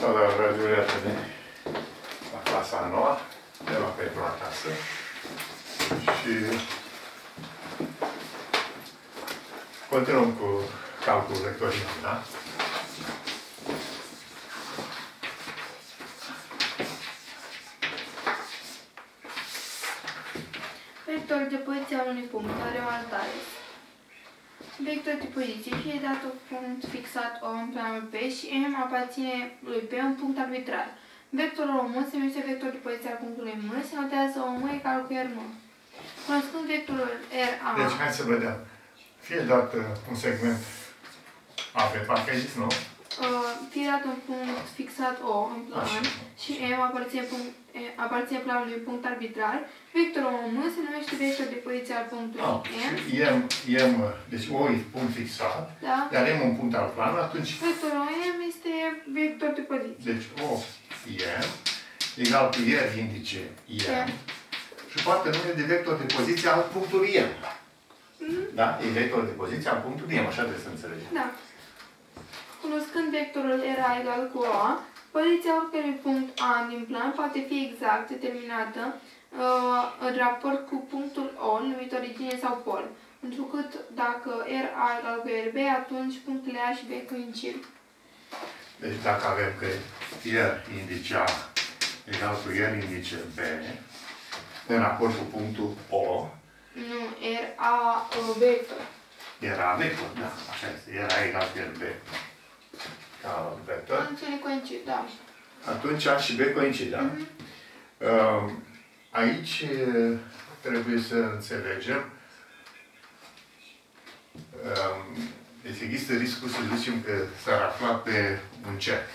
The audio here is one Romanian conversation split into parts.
Salutare, dragi prieteni, la clasa a noua, de la pentru acasă. Și continuăm cu calculul vectorial, da? Vector de poziție al unui punct are o altare. Vector de poziție, fie dat un punct fixat O în planul P și M aparține lui P un punct arbitrar. Vectorul OM se numește vector de poziție al punctului M, se notează OM egal cu RM. Cunoscând vectorul RA, Deci, hai să vedem. Fie dat uh, un segment AB, parcă ai zis, nu? Uh, fie dat un punct fixat O în plan Așa. și M aparține, punct, e, aparține planului un punct arbitrar, vectorul OM se numește vector de poziție al punctului Ah, M, și M, M, deci O e punct fixat, da? iar M un punct al planului, atunci, Vectorul M este vector de poziție. deci O, M, egal cu R indice M, M. și poate nume de vector de poziție al punctului M. Mhm. Da? E vector de poziție al punctului M, așa trebuie să înțelegem. Da. Cunoscând vectorul era egal cu A, poziția oricărui punct A din plan poate fi exact determinată uh, în raport cu punctul O, numit origine sau pol. Întrucât dacă RA egal cu RB, atunci punctele A și B coincid. Deci dacă avem că R indice A egal cu R indice B, în raport cu punctul O, Nu, RA uh, vector. era vector, da, așa este, era egal cu RB ca vector, Atunci ele coincid, da. atunci A și B coincid, da? Uh, Aici uh, trebuie să înțelegem um, deci există riscul să zicem că s-ar afla pe un cerc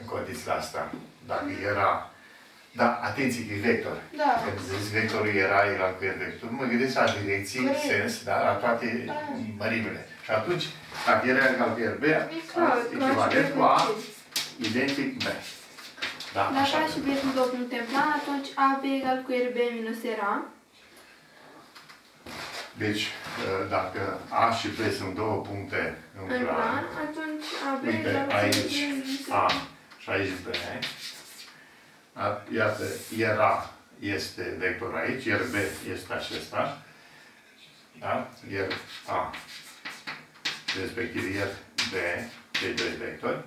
în condițiile astea. Dacă era... Da, atenție, că e vector. Da. Când zici vectorul era egal cu R vector, mă gândesc la direcții, Corect. sens, da, la toate Da. mărimile. Și atunci, dacă era egal cu RB, E clar, echivalent cu A, identic B. Da, Dacă așa. A și B sunt două puncte în plan, atunci AB egal cu RB minus RA. Deci, dacă A și B sunt două puncte în În plan, plan, atunci AB uite, egal cu aici RB minus A RA. și aici B, A- iată, era este vector aici, iar B este acesta, da? Iar A, respectiv iar B, cei doi vectori,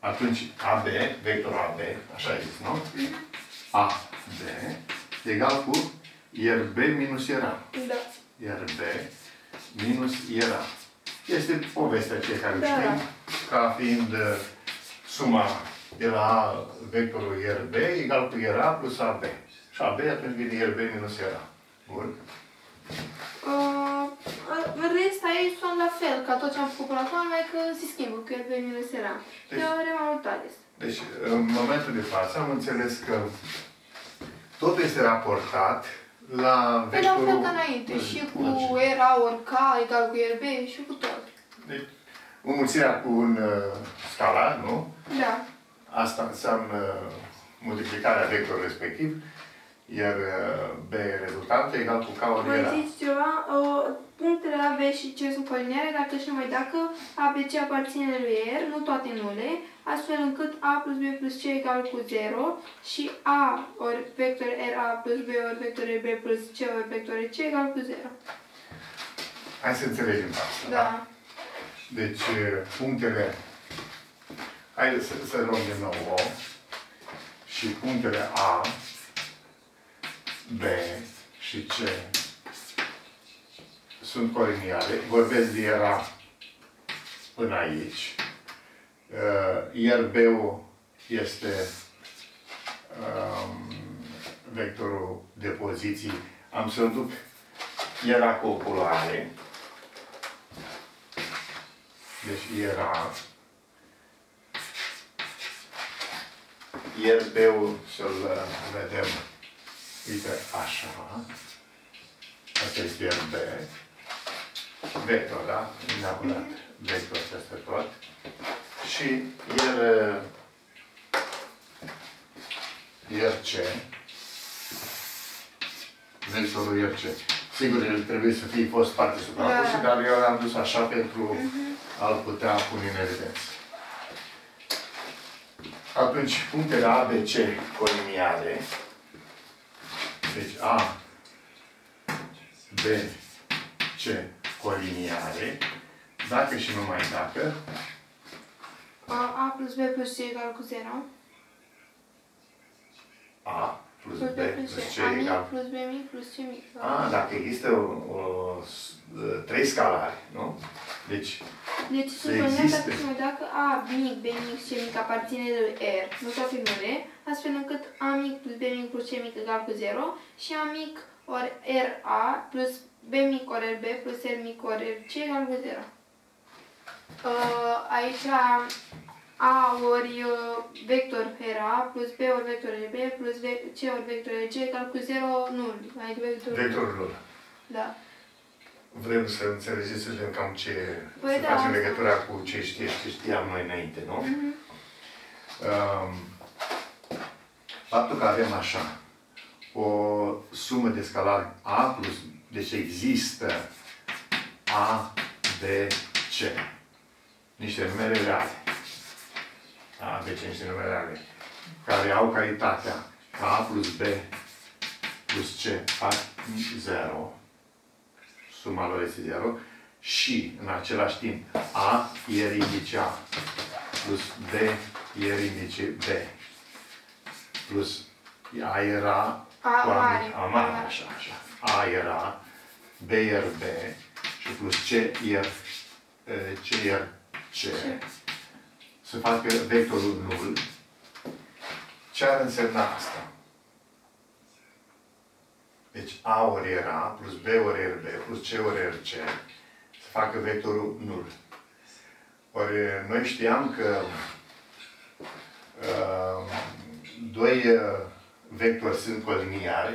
atunci AB, vectorul AB, așa e zis, nu? A, B, egal cu iar B minus era. Da. iar B minus era. Este povestea cei care Da. știm ca fiind uh, suma de la A vectorul RB egal cu era plus AB. Și AB atunci vine RB minus era. Bun. Uh, în rest, aici sunt la fel, ca tot ce am făcut până acum, numai că se schimbă, că RB minus RA. Deci- Teorema lui Tales. Deci, în momentul de față am înțeles că totul este raportat la Pe la fel vectorul... ca înainte, și cu Logic. RA ori K egal cu RB și cu tot. Deci, înmulțirea cu un uh, scalar, nu? Da. Asta înseamnă multiplicarea vectorului respectiv, iar uh, B rezultantă egal cu K ori Mai era. zici ceva? Uh, punctele A, B și C sunt coliniare dacă și numai dacă A, B, C aparține lui R, nu toate nule, astfel încât A plus B plus C egal cu 0 și A ori vector RA plus B ori vector B plus C ori vector C egal cu 0. Hai să înțelegem asta. Da. Deci, uh, punctele... Haideți să, să luăm din nou O. Și punctele A, B și C sunt coliniare. Vorbesc de era până aici. Uh, Iar B-ul este um, vectorul de poziții. Am să duc era cu o culoare. Deci era. Iar B-ul să-l uh, vedem. Uite, așa. Asta este iar B. Vector, da? Neapărat. Vector peste tot. Și iar, uh, iar C. Vectorul iar C. Sigur, el trebuie să fie fost parte suprapusă, Da. dar eu l-am dus așa pentru a-l putea pune în evidență. Atunci, punctele A, B, C coliniare. Deci A, B, C coliniare. Dacă și numai dacă, A, A plus B plus C egal cu 0. A plus Plus B B plus plus C. C A mic egal plus B mic plus C mic. A, dacă există o, o, s- trei scalare, nu? Deci, Deci Să supunem existe. dacă și noi dacă A mic, B mic, C mic aparține lui R, nu toate numere, astfel încât A mic plus B mic plus C mic egal cu 0 și A mic ori RA plus B mic ori RB plus R mic ori RC egal cu 0. Uh, aici A ori uh, vector RA plus B ori vector RB plus V, C ori vector RC egal cu 0 nul. Adică vectorul vectorul lor. Da. Vrem să înțelegeți să vedem cam ce... Păi să da, facem asta. legătura cu ce, știe, ce știam noi înainte, nu? Mhm. Um, faptul că avem așa o sumă de scalari A plus, deci există A, B, C. Niște numere reale. A, B, C, niște numere reale. Care au calitatea ca A plus B plus C fac 0. Suma lor este 0. Și, în același timp, A ieri indice A plus B ieri indice B plus A era A cu mare. A mare, așa, așa. A era B iar B și plus C iar eh, C iar C să facă vectorul nul. Ce ar însemna asta? Deci A ori era plus B ori RB plus C ori RC să facă vectorul nul. Ori noi știam că uh, doi uh, vectori sunt coliniari.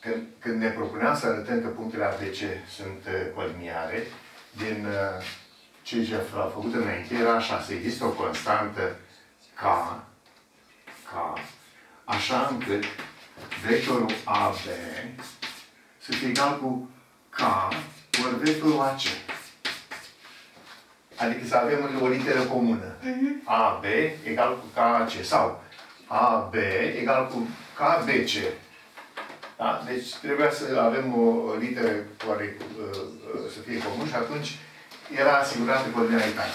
Când, când ne propuneam să arătăm că punctele ABC sunt uh, coliniare, din uh, ce ce a făcut înainte era așa, să există o constantă K, K, așa încât vectorul AB să fie egal cu K ori vectorul AC. Adică să avem o literă comună. Mhm. AB egal cu KAC sau AB egal cu KBC. Da? Deci trebuia să avem o, o literă care uh, uh, să fie comun și atunci era asigurată coordinalitatea.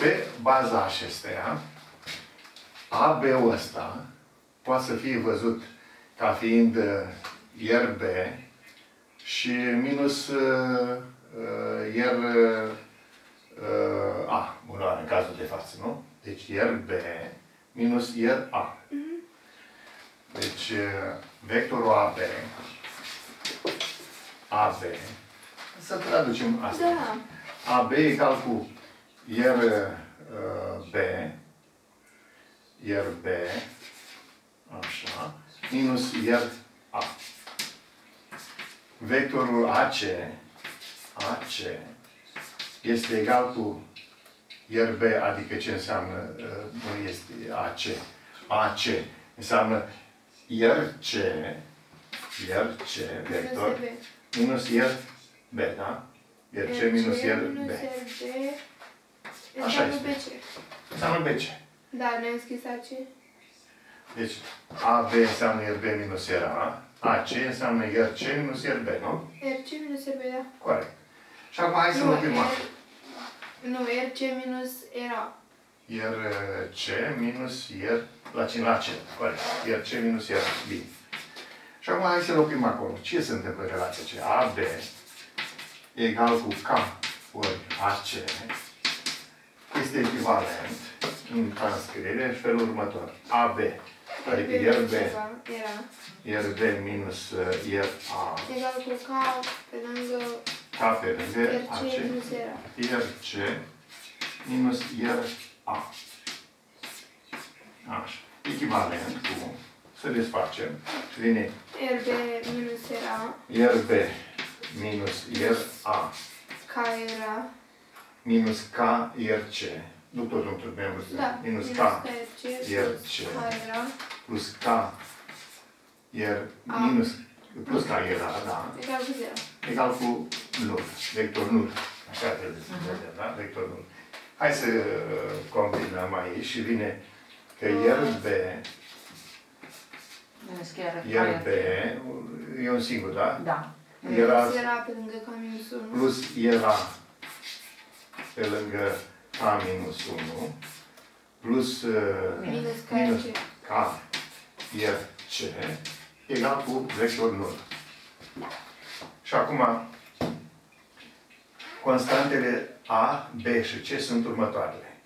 Pe baza acesteia, AB-ul ăsta poate să fie văzut ca fiind uh, RB și minus uh, uh, iar uh, A, bunoare, în cazul de față, nu? Deci iar B minus iar A. Deci uh, vectorul AB, AB, să traducem asta. Da. AB egal cu iar uh, B, iar B, așa, minus iar A. Vectorul AC, AC, este egal cu iar B, adică ce înseamnă, uh, nu este AC, AC, înseamnă iar C, iar C, vector, minus iar B, da? Iar C minus iar B. Minus RB. Așa Înseamnă este. BC. Înseamnă BC. Da, ne-am scris AC. Deci, AB înseamnă iar B minus iar A, AC înseamnă iar C minus iar B, nu? RC minus RB, da. Corect. Și acum hai să Nu, luăm R- Nu, RC minus RA. Iar uh, C minus iar, la cine la C, corect. Iar C minus iar B. Și acum hai să luăm acolo. Ce se întâmplă în relația C? AB egal cu K ori AC este echivalent în transcriere în felul următor. AB, adică RB iar B, minus RA. Era. iar B minus uh, iar A, Egal cu K pe lângă K pe lângă RC AC, minus RA. iar C minus iar A. Așa. Echivalent cu, să desfacem, și vine RB minus RA. iar B minus iar A K era. minus K iar C. Nu tot într membru, Da. minus K RC iar plus C. K era. plus K iar A. minus plus K era, da, Egal cu 0. egal cu nul, vector nul. Așa trebuie să vedem, da? Vector nul. Hai să uh, combinăm aici și vine că iar B, Minus chiar iar B, e un singur, da? Da. Era Minus era pe lângă ca minus 1. plus era pe lângă A minus 1 plus uh, Minus K minus ce? K iar C egal cu vector 0. Și acum constantele A, B și C sunt următoarele.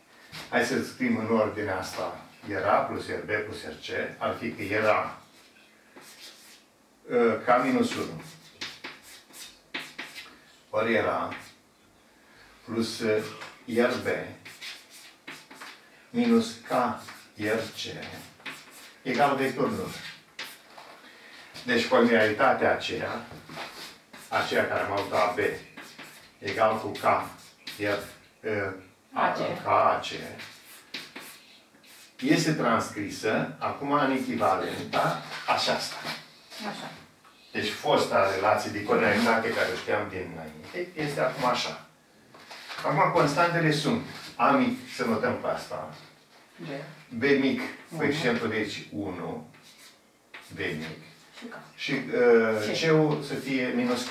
Hai să scriem în ordinea asta. Era plus R, B plus R, C, ar fi că era uh, K minus 1 ori era plus uh, iar B minus K iar C egal vector 0. Deci colinearitatea aceea, aceea care am avut AB, egal cu K iar uh, AC. K AC, este transcrisă acum în echivalenta aceasta. Așa. Deci fosta relație de conectate care o știam din înainte este acum așa. Acum constantele sunt A mic, să notăm pe asta, B. B mic, coeficientul de aici 1, B mic, Și K. și uh, C-ul să fie minus K.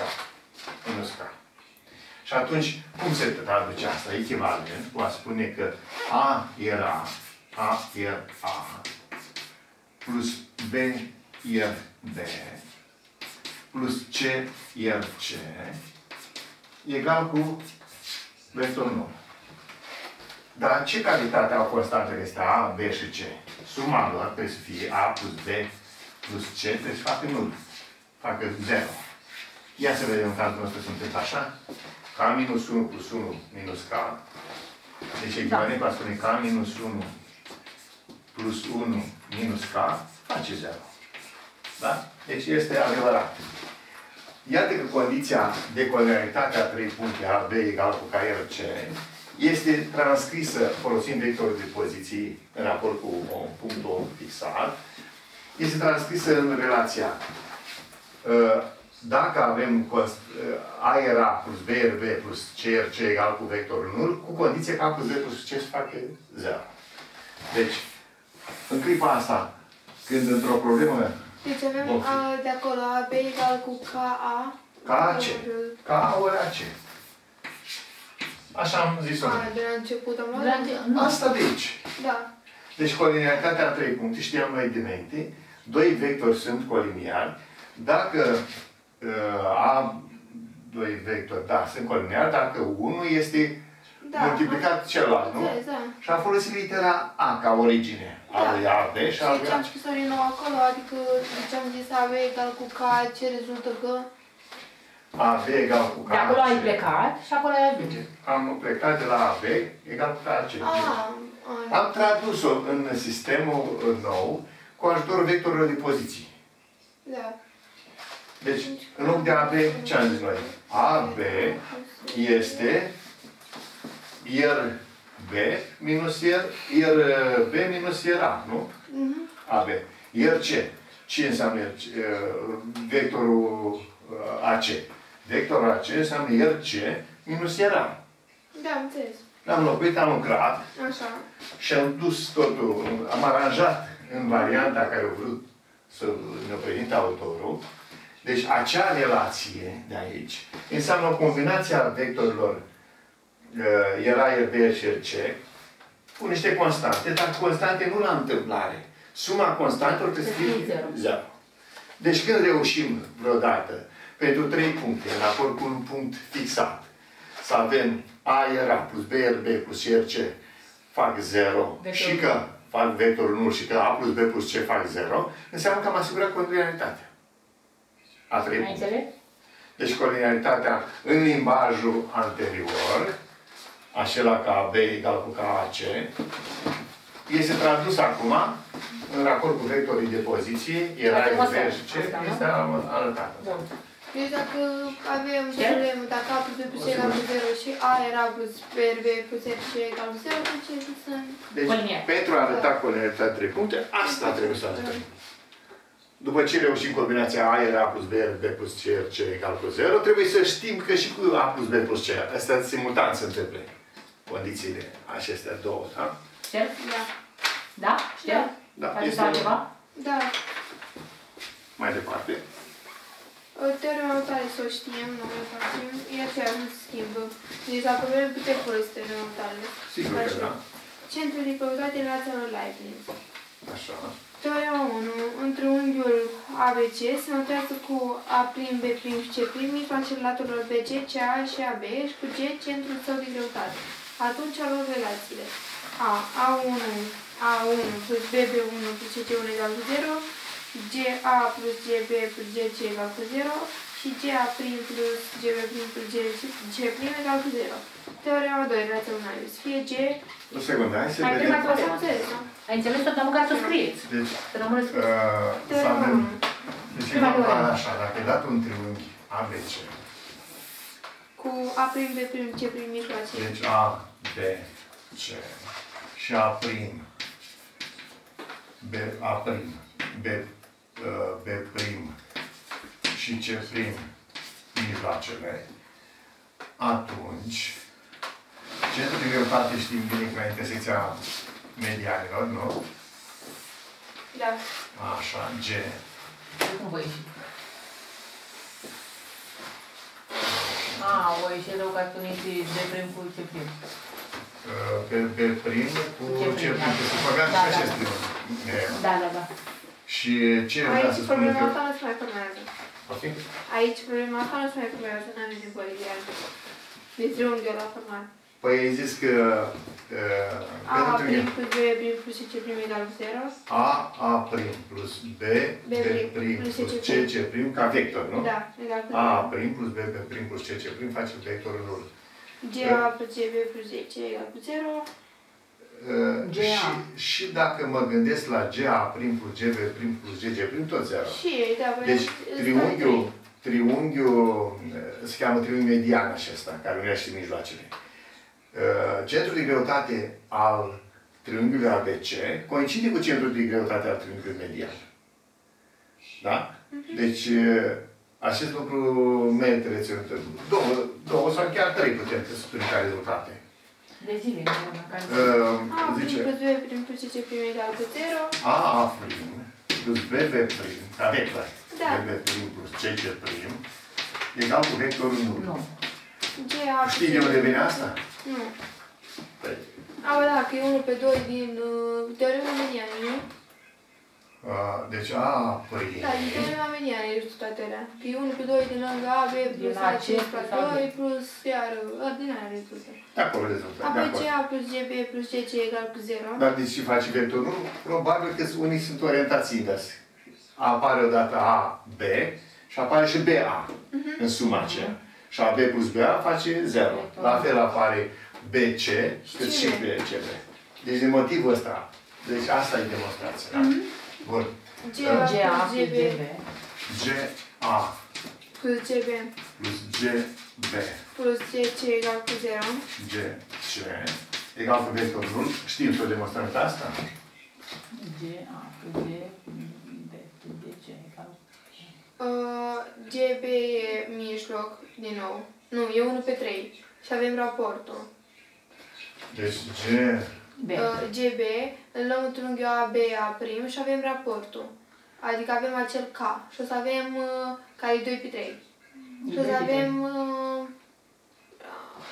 Minus K. Și atunci, cum se traduce asta? Echivalent, va spune că A era, A era A, plus B era B, plus C era C, egal cu vector 9. Dar ce calitate au constantele astea A, B și C? Suma lor trebuie să fie A plus B plus C, trebuie să facă 0. Facă 0. Ia să vedem în cazul nostru se întâmplă așa. K minus 1 plus 1 minus K. Deci echivalent va spune K minus 1 plus 1 minus K face 0. Da? Deci este adevărat. Iată că condiția de colaritate a trei puncte A, B egal cu KRC este transcrisă folosind vectorul de poziții în raport cu un punctul fixat. Este transcrisă în relația uh, dacă avem const, uh, A era plus B era B plus C era C egal cu vectorul 0, cu condiție că A plus B plus C se facă 0. Deci, în clipa asta, când într-o problemă Deci avem Vom fi. A, de acolo AB egal cu KA. ca AC, ca A ori AC. Așa am zis-o. A, de la început am luat? La înce- nu. Asta de aici. Da. Deci coliniaritatea a trei puncte, știam noi dinainte. Doi vectori sunt coliniari. Dacă uh, A, doi vectori, da, sunt coliniari, dacă unul este Da. multiplicat celălalt, nu? Înțeles, da. Și a folosit litera A ca origine. A Da. lui A, B și Și a lui ce am A. spus din nou acolo, adică deci am zis AB egal cu K, ce rezultă că... A, B egal cu K. De acolo ai C. plecat și acolo ai ajuns. Am plecat de la A, B egal cu K, C. A, a, Am tradus-o în sistemul nou cu ajutorul vectorilor de poziții. da. Deci, în loc de AB, ce am zis noi? AB este iar B minus iar, iar B minus iar A, nu? Mhm. AB. Iar C. Ce înseamnă iar C? Uh, vectorul uh, AC? Vectorul AC înseamnă iar C minus iar A. Da, am înțeles. L-am locuit, am lucrat Așa. și am dus totul, am aranjat în varianta care a vrut să ne prezinte autorul. Deci acea relație de aici înseamnă o combinație a vectorilor uh, era RB și RC cu niște constante, dar constante nu la întâmplare. Suma constantelor trebuie să Să fie fie zero. zero. Deci când reușim vreodată pentru trei puncte, în raport cu un punct fixat, să avem A era plus B era B plus C era C fac 0 Vectorul și că fac vectorul 0 și că A plus B plus C fac 0, înseamnă că am asigurat colinearitatea. A trei Ai puncte. înțeles? Deci colinearitatea în limbajul anterior, acela ca B egal cu KAC, este tradus acum în raport cu vectorii de poziție, era Poate B măsura și C, asta, nu? este arătată. Bun. Deci dacă avem Ce? problemă, dacă A plus B plus C egal cu 0 și A era plus B, B plus C egal cu 0, atunci este să... Deci, Coliniar. pentru a arăta colinearitatea trei puncte, asta trebuie să arătăm. După ce reușim combinația A era A plus B, B plus C, C egal cu 0, trebuie să știm că și cu A plus B plus C, astea simultan se întâmplă. Condițiile acestea două, da? Șterg? Da. Da? Șterg? Da, Faceți este- altceva? Da. Mai departe. Teorema următoare să o știm, nu o facem, ea ce nu se schimbă. Deci la probleme putem folosi teorema următoare. Sigur că da. Centrul de probabilitate relația lui Leibniz. Așa. Teorema 1. Între unghiul ABC se notează cu A', B' și C' mijloacele laturilor BC, CA și AB și cu G centrul său de greutate. Atunci luăm relațiile. A. A1, A1 plus BB1 plus CC1 egal cu 0, GA plus GB plus GC egal cu 0 și GA' plus GB plus GC egal cu 0. Teorema 2. Relația lui Leibniz. Fie G... O secundă, hai să Mai vedem. trebuie O să înțeles, nu? Ai înțeles tot, dar măcar să scrieți. Deci, Să rămâne scris. uh, să Teorema avem... 1. Deci, Prima e vorba teoremă. așa, dacă e dat un triunghi ABC, Cu A', B', C' mijloace. deci A, B, C și A prim, B, A prim, B, uh, B prim și C prim? Mijloacele, atunci centrul de greutate știm bine că la intersecția medianilor, nu? Da. Așa, G, Cum voi ieși? A, o ieși rău că ați unit D prim cu C prim. uh, B, B prim cu C C prim, prim, da. că se făcea Da, și da. acest triunghi. Da, da, da. Și ce vrea să Aici spun problema că... asta nu se mai formează. Ok? Aici problema asta nu se mai formează, nu avem nevoie de ea. De triunghiul la format. Păi ai zis că uh, A pentru prim triunghi plus B prim plus C prim egal cu 0. A, A prim plus B, B B prim prim plus plus C C, C prim ca vector, nu? Da, egal cu A 0. prim plus B, B prim plus C, C prim face vectorul null. G A plus C B plus C egal cu 0. Uh, GA. și, și dacă mă gândesc la GA prim plus GB prim plus GG prim, tot zero. Și, da, băi, Deci îți triunghiul, dai triunghiul uh, se cheamă triunghi median acesta, care unește mijloacele. Uh, Centrul de greutate al triunghiului ABC coincide cu centrul de greutate al triunghiului median. Da? Deci uh, acest lucru merită reținut. Două, două sau chiar trei putem spune ca rezultate. De zile, în care... Uh, A prim zice plus B prim plus C prim egal cu 0. A prim plus BB prim, ca vector. Da. BB prim plus CC prim egal cu vectorul 1. Nu. G A plus Știi de unde vine asta? Nu. Păi, A, bă, da, că e 1 pe 2 din uh, teorema medianei, nu? a, deci A prim. Da, din teorema medianei ești toate alea. Că e 1 pe 2 din lângă A, B plus Din A, AC C plus plus AB. 2 plus iar uh, din aia rezultă. De acolo rezultă. De Apoi C acord. A plus G B plus C C egal cu 0. Dar de ce face vectorul? Probabil că unii sunt orientați invers. Apare odată A, B și apare și BA în suma aceea. Și AB plus BA face 0. La fel apare BC cât și Și B. BCB. Deci din motivul ăsta. Deci asta e demonstrația. da? Bun. G A GA plus plus G B GB. GA plus G B plus GB plus C C egal cu 0. GC egal cu vectorul 1. Știm să demonstrăm pe asta? G, A, plus G, B, plus D, C, egal. Uh, G B e mijloc, din nou. Nu, e 1 pe 3. Și avem raportul. Deci G B. Uh, GB, îl luăm în triunghiul AB A prim și avem raportul. Adică avem acel K. Și o să avem, uh, care e 2 pe 3. Și o să avem, uh,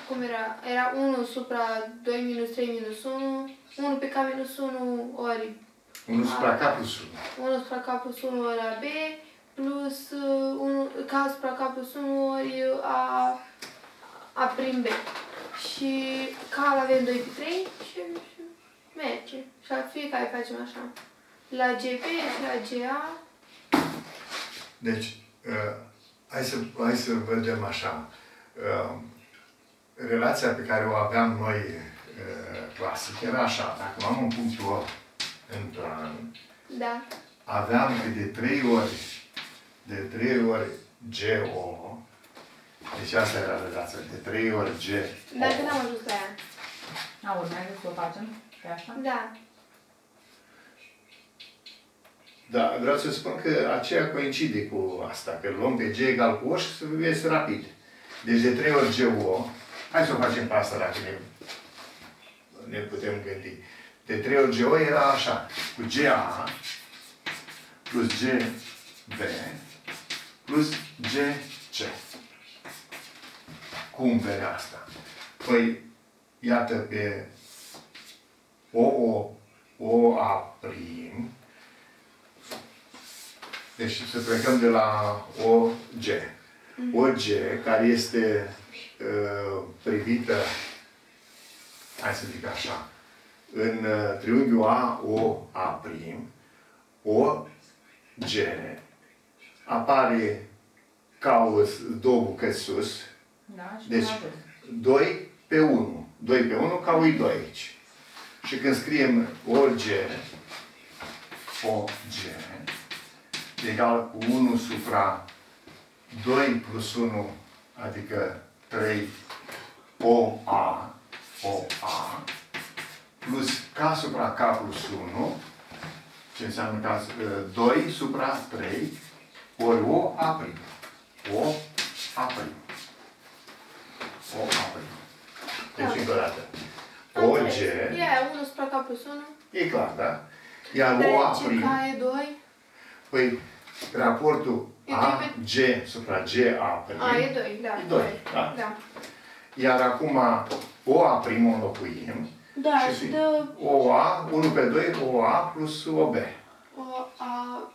cum era? Era 1 supra 2 minus 3 minus 1, 1 pe K minus 1 ori 1 supra K plus 1. 1 supra K plus 1 ori AB plus uh, 1, K supra K plus 1 ori A, A prim B. Și K îl avem 2 pe 3 și, și merge. Și la fiecare facem așa. La GB și la GA. Deci, uh, hai, să, hai să vedem așa. Uh, relația pe care o aveam noi uh, clasic era așa. Dacă am un punct O în plan, Da. aveam că de trei ori, de trei ori GO, deci asta era relația, de trei ori G. Dar când am ajuns la ea? A, urmează să o facem pe asta? Da. Da, vreau să spun că aceea coincide cu asta, că luăm pe G egal cu O și iese rapid. Deci de trei ori GO, hai să o facem pe asta dacă ne ne putem gândi. De 3 ori GO era așa, cu GA plus GB plus GC. Cum vede asta? Păi, iată pe o, o, o A prim. Deci să plecăm de la o G. O G care este uh, privită, hai să zic așa, în uh, triunghiul A, O, A prim, O, G, apare ca o, două bucăți sus, Da, și deci până la jos. 2 pe 1. 2 pe 1 ca ui 2 aici. Și când scriem OG, OG, egal cu 1 supra 2 plus 1, adică 3 OA, OA, plus K supra K plus 1, ce înseamnă K, 2 supra 3, ori O A prim. O A prim. O A prim. Deci încă o dată. Am OG, înțeles. E aia, 1 supra K plus 1. e clar, da? Iar Deci O A prim, K e 2. păi raportul E A, doi G supra G A prim, A, e 2, da. E doi, da? Da. iar acum O A prim o înlocuim, Da, Și și zi. dă O A, 1 pe 2, O A plus O B. o A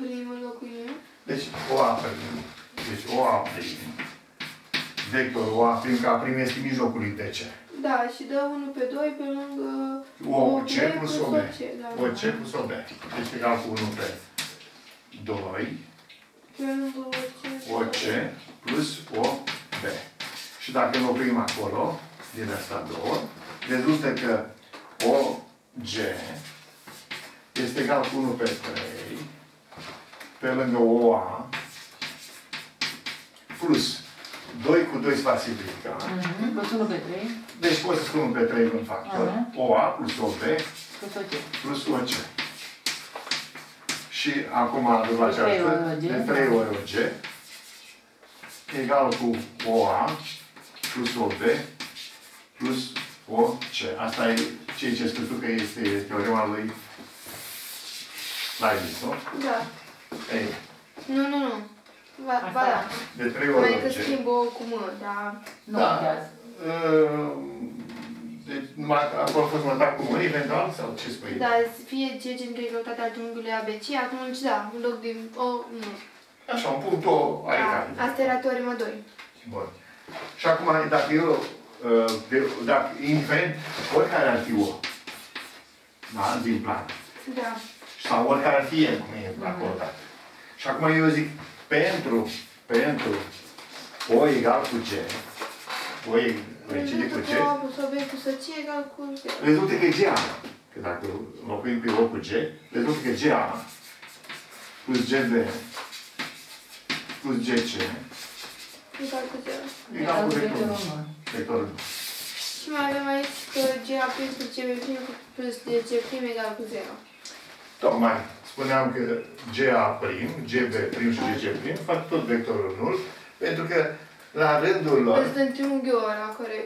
primul locuim. Deci O A prim, deci O A prim, vectorul O A prim, că A prim este mijlocul lui DC. Da, și dă 1 pe 2 pe lângă O OB C plus O B. OC, da. O C plus O B. Deci egal cu 1 pe 2, Pe lângă OC. O C plus O B. Și dacă înlocuim acolo, din asta două, rezultă că O G este egal cu 1 pe 3, pe lângă O A, plus 2 cu 2 se va simplifica. Mhm, Plus 1 pe 3, Deci pot să spun 1 pe 3 în factor. Aha. O A plus O B plus o ce? plus OC. Și acum, după De trei aceasta, ori OG, de da. 3 ori OG, egal cu OA plus OB plus OC. Asta e ceea ce spui tu că este teorema lui Leibniz, nu? Da. Ei, Nu, nu, nu. Ba, Asta ba da. de 3 ori Mai că OG. schimb o cu mă, dar... Nu Da. contează. Uh, Deci, numai că acolo a fost notat cu mâini, eventual, sau ce spui? Da, fie G gen greutatea triunghiului ABC, atunci da, în loc de O, nu. Așa, un punct o ai Da, care. asta era teorema 2. Bun. Și acum, dacă eu, uh, de- dacă, indiferent, oricare ar fi o, da, din plan, Da. sau oricare ar fi el, cum e acolo, da. Și acum eu zic, pentru, pentru o egal cu G, o e- coincide cu Rezultă G, că O plus OB plus C egal cu 0. rezultă că G A. Că dacă înlocuim pe O cu G, rezultă că G A plus GB plus GC Egal cu 0. egal cu Egal cu vectorul vectorul unu. vectorul Și mai avem aici că G A prim plus GB prim plus DC prim egal cu 0. Tocmai spuneam că GA prim, GB prim și GC prim fac tot vectorul nul, pentru că la rândul lor, Îți dăm triunghiul ăla care...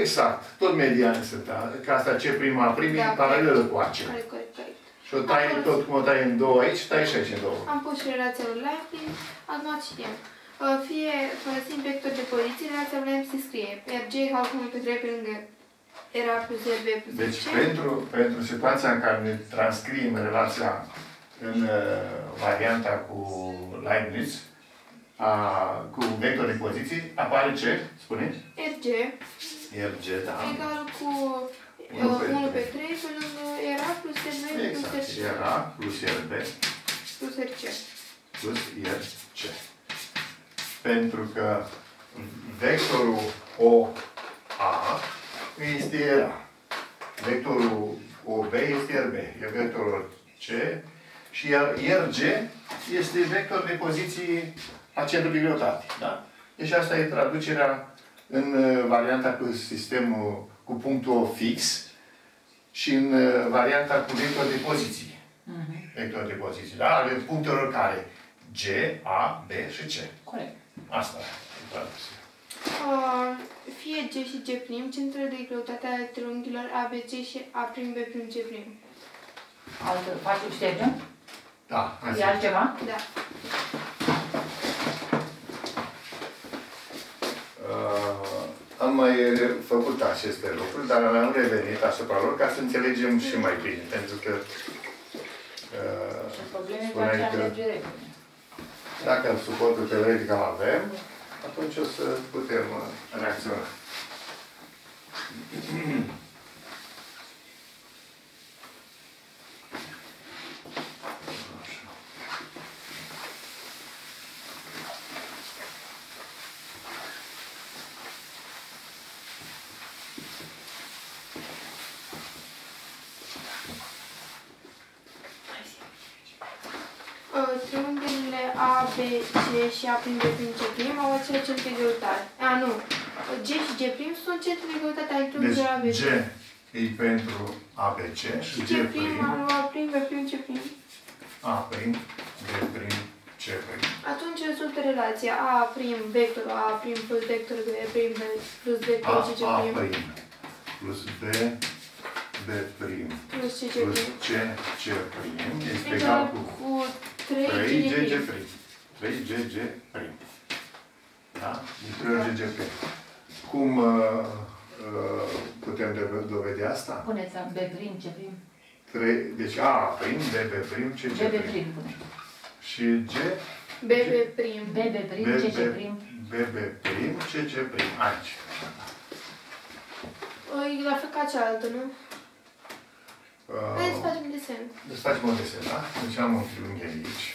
exact, tot mediane sunt, da? că asta C prim A prim e Da, paralelă cu AC. Corect, corect, corect. Și o tai Acolo- tot cum o tai în două aici, tai și aici în două. Am pus și relația lui Leibniz, acum citim. Uh, Fie folosim vector de poziție, relația lui Leibniz se scrie. Iar G egal cu 1 pe 3 pe lângă era plus RB plus Deci C. pentru, pentru situația în care ne transcriem relația în uh, varianta cu Leibniz, a, cu vector de poziții, apare ce? Spuneți? RG RG, da. egal cu Unu uh, pe 1 pe trei. 3 pe lângă era plus RB plus Exact. RC. Era plus RB Plus RC. plus RC. Pentru că vectorul OA este era. Vectorul OB este RB. E vectorul C și iar RG este vector de poziții a centrului de greutate. Da? Deci asta e traducerea în uh, varianta cu sistemul cu punctul O fix și în uh, varianta cu vector de poziții. Mhm. Vector de poziții. Da? Ale punctelor care? G, A, B și C. Corect. Asta e traducerea. Uh, fie G și G prim, centrele de greutate ale triunghiilor ABC și A prim, B prim, C prim. Altă, faci, ștergem? Da, hai E să... altceva? Da. Uh, am mai făcut aceste lucruri, dar am revenit asupra lor ca să înțelegem și mai bine. Pentru că uh, Și probleme cu spuneai aceea că merge repede. dacă suportul teoretic îl avem, atunci o să putem uh, reacționa. Așa. Uh, triunghiurile A, B, C și A prim, B prim, C prim au același centru de greutate. A, nu. G și G prim sunt centru de greutate ale Deci triunghiilor A, B, C. G e pentru ABC și G G prim, prim, A prim, B prim, C prim. A prim, G prim, C prim. Atunci rezultă relația A prim, vectorul A prim plus vectorul B prim B plus A, vectorul C, C A prim prim plus B, B prim plus C, C plus prim. C, C prim este Egal egal cu cu 3 3 G, G GG prim. prim. 3 GG prim. Da? Din 3 GG prim. Cum uh, uh, putem de- dovedi asta? Puneți B prim, C prim. 3, deci A prim, B, B prim, C, C B, B prim. prim pune. Și G, B, B prim. B, B prim, B, C, C B, prim. B, B prim, C, C prim. Aici. E la fel ca cealaltă, nu? Hai să Uh, facem desen. Deci facem o desen, da? Deci am un triunghi aici.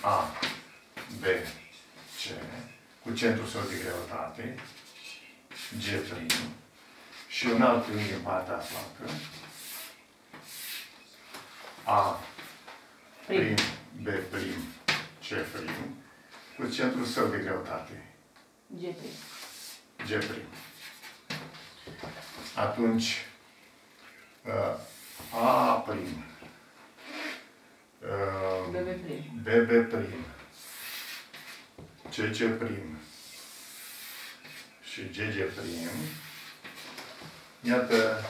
A, B, C, cu centrul său de greutate, G prim, și un alt triunghi în partea aflată, A, Prim. prim, B prim, C prim, cu centrul său de greutate, G prim. G prim. Atunci, uh, A prim, B, uh, B prim. BB prim, CC prim și GG prim, iată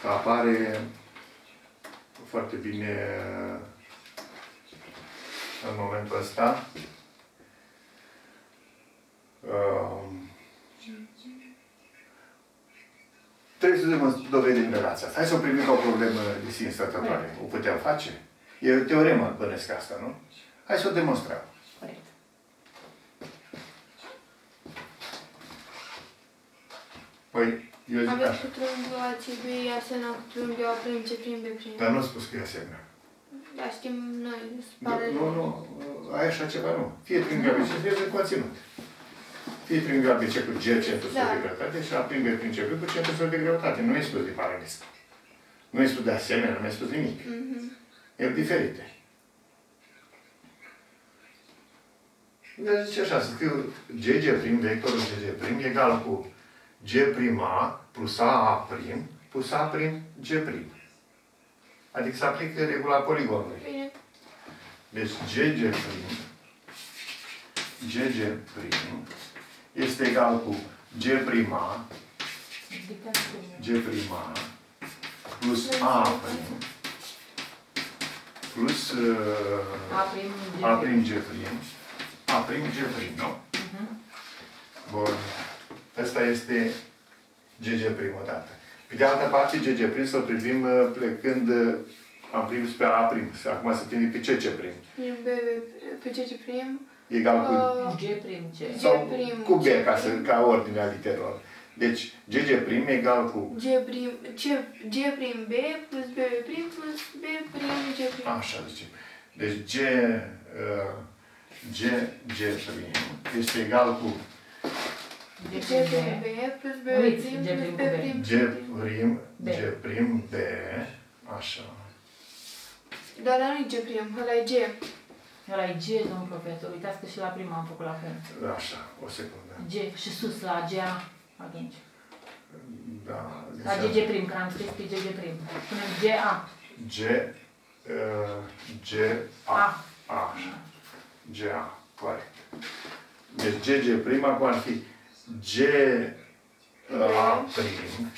că apare foarte bine în momentul ăsta. Um, Trebuie să demon- dovedim relația asta. Hai să o primim ca o problemă de sine stătătoare. O putem face? E o teoremă, bănesc asta, nu? Hai să o demonstrăm. Corect. Păi, eu zic Avem așa. cu triunghiul ACB, asemenea cu triunghiul A prim, C prim, B prim. Dar nu a spus că e asemenea. Dar știm noi, se Nu, pare... nu, nu, ai așa ceva, nu. Fie triunghi ABC, fie de conținut. Fie triunghi ABC cu G, centru Da. de greutate, și A prim B prim C prim cu centru de greutate. Nu e spus de paralel. Nu e spus de asemenea, nu e spus nimic. Mhm. E diferite. Deci zice așa, să scriu GG prim, vectorul GG prim, egal cu G prim A plus A A prim plus A prim G prim. Adică să aplică regula poligonului. Bine. Deci GG prim, GG prim este egal cu G prim A, G prim A plus A prim plus uh, A prim, G A prim. prim G prim, A prim G prim, nu? Mhm. Bun. Ăsta este GG prim odată. Pe de altă parte, GG prim să-l privim uh, plecând, uh, am prins pe A prim, să- acum să tinde pe CC prim. Prim, B, B, pe C, C prim. Egal cu Uh, G prim, C. G sau prim, cu B, G ca, să, prim. ca ordinea literală. Deci, GG prim egal cu, G prim, C, G prim B plus B prim plus B prim G prim. așa zice. Deci, G, uh, G, G prim este egal cu G G prim, prim B. B plus B Uiți, prim G plus prim B cu B. prim G C prim. prim, B. G prim, B, așa. Dar ăla nu e G prim, ăla e G. Ăla e G, domnul profesor. Uitați că și la prima am făcut la fel. Așa, o secundă. G și sus la GA atunci. Da. La deci GG prim, că am scris pe GG prim. Punem GA. G, uh, G, A. A. A, așa. G, A, corect. Deci GG prim acum ar fi G A prim,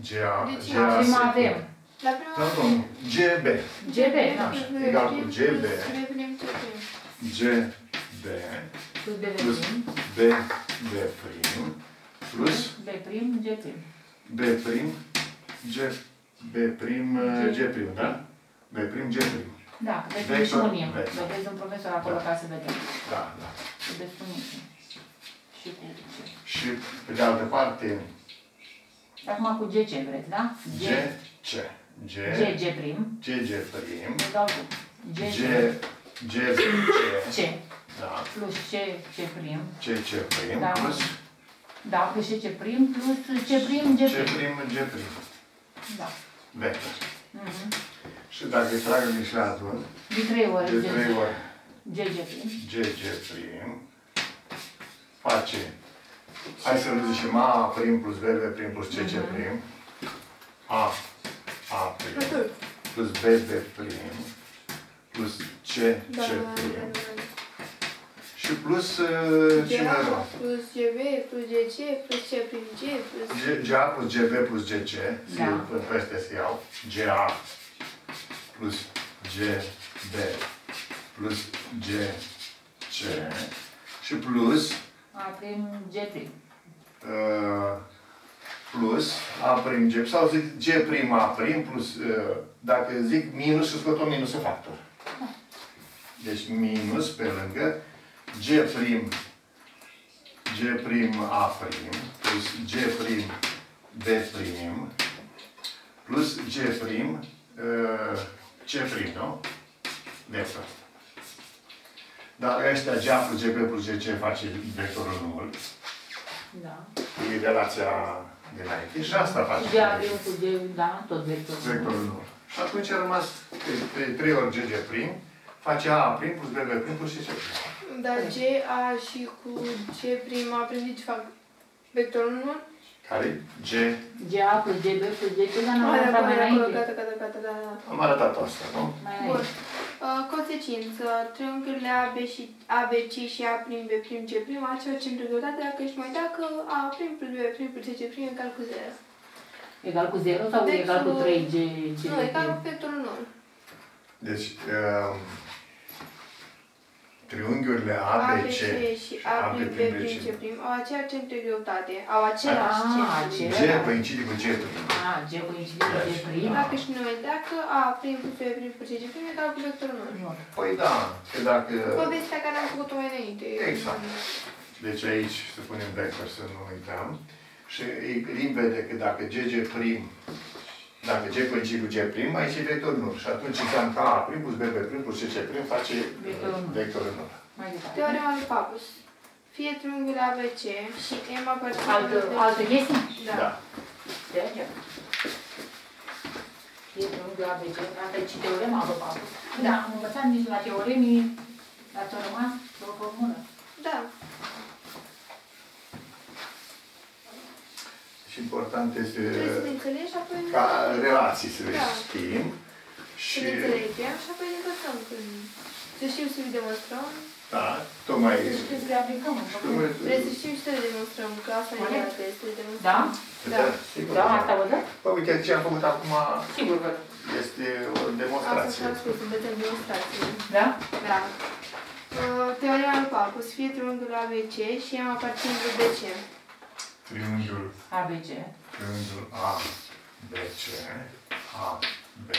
G A, Deci G la A prima secund. avem. La prima Nu, nu, G B, GB, da. Egal cu GB. B prim, C prim. G B Plus B plus prim, B B prim plus B prim, G prim. B prim, G B prim, G prim, da? B prim, G prim. Da, vedeți Vector, și unim. vector. Vedeți un profesor acolo ca să vedem. Da, da. Vedeți unim. Și cu ce. Și pe de altă parte, Acum cu G ce vreți, da? G, C. G, G, G prim. G, G prim, Îi dau cu G, G, G, G, C, C. da, Plus C, C prim. C, C prim, Da. plus Da, plus C, C prim, plus C prim, G C prim. prim, G prim. Da. Vector. Mhm. Și dacă îi trag mișlatul, De trei ori de G, trei ori G, G prim. G, G prim, face, hai să-l zicem A prim plus B, B prim plus C, C Mhm. prim, A, A prim, Profesor. plus B, B prim, plus C, Da, C da, da, prim, da, da. și plus uh, ce mai GA avem? plus GB plus GC plus C prim G plus... G- GA plus GB plus GC, Da. sigur, peste să iau, GA plus GB plus GC și plus A prim, G prim. uh, plus A prim G, sau zic G prim A prim plus, uh, dacă zic minus și scot o minus în factor. Deci minus pe lângă G prim G prim A prim plus G prim B prim plus G prim uh, C prim, nu? Vector. Dar ăștia G plus GB plus GC face vectorul nul. Da. E relația de înainte. Și asta face. G prim cu G, da, tot vector. Vectorul nul. Și atunci a rămas pe, pe 3 ori GG prim, face A prim plus BB prim plus CC prim. Dar G, A și cu C prim A prim, deci fac vectorul 1? Care G. G A plus G B plus G C, dar nu Ah, am de arătat acolo, mai de acolo, înainte. gata, gata, gata, da, da. Am arătat asta, nu? Mai Bun. înainte. Uh, consecință, triunghiurile AB și ABC și A prim, B prim, C prim, același centru de greutate dacă și mai dacă A prim plus B prim plus C prim egal cu 0. Egal cu 0 sau Deci, egal cu uh, 3 G, G Nu, egal cu prim? vectorul 0. Deci, um, triunghiurile ABC și A prim, B prim, C prim au aceeași centru de greutate, au același Ah, centru de același. G greutate. coincide cu G prim. A, G coincide cu G prim? Dacă și noi, dacă A prim plus B prim plus C prim egal cu vectorul 0. Nu. Păi da, că dacă... Povestea care am făcut-o mai înainte. Exact. Deci aici să punem vector să nu uităm. Și e limpede că dacă GG prim, dacă G coincide cu G prim, aici e vector nul. Și atunci înseamnă că A prim plus BB prim plus CC prim face Vectorul nul. vectorul nul. Mai departe. Teorema lui Papus. Fie triunghiul ABC și M aparține Altă, altă chestie? Da. Da. De aceea. E triunghiul ABC, asta e și teorema lui Papus. Da, am învățat nici la teoremii, dar ți-a rămas o formulă. Da. Și important este Trebuie să ne înțelegi și apoi ca relații să le Da. știm. să Și, ne înțelegem și apoi ne învățăm când... Să știm să le demonstrăm. da, tocmai... Deci trebuie să le aplicăm în formulă. Trebuie să știm și să le demonstrăm, că asta e Corect. ideea, trebuie să le Da? demonstrăm. Da. sigur. Da, asta vă dă? Păi uite, ce am făcut acum Sigur vă dă. este o Asta demonstrație. s-a spus, învățăm demonstrație. Da? Da. Uh, Teorema lui Papus. Fie triunghiul ABC și M aparține lui BC. Triunghiul ABC. triunghiul A, B, C, A, B,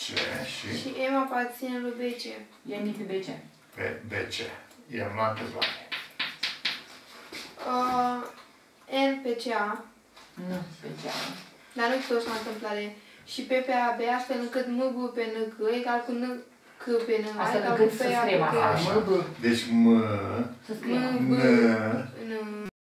C și Și M aparține lui BC. E mic BC. B, B, C. I-am luat pe toate. Uh, N pe CA, Nu special. dar nu tot la întâmplare. Și P pe AB, astfel încât MG pe NG egal cu N C pe N Asta egal încât cu să PA scriem pe asta. PA. Mă, bă. Deci M, Să scriem. M, N, N,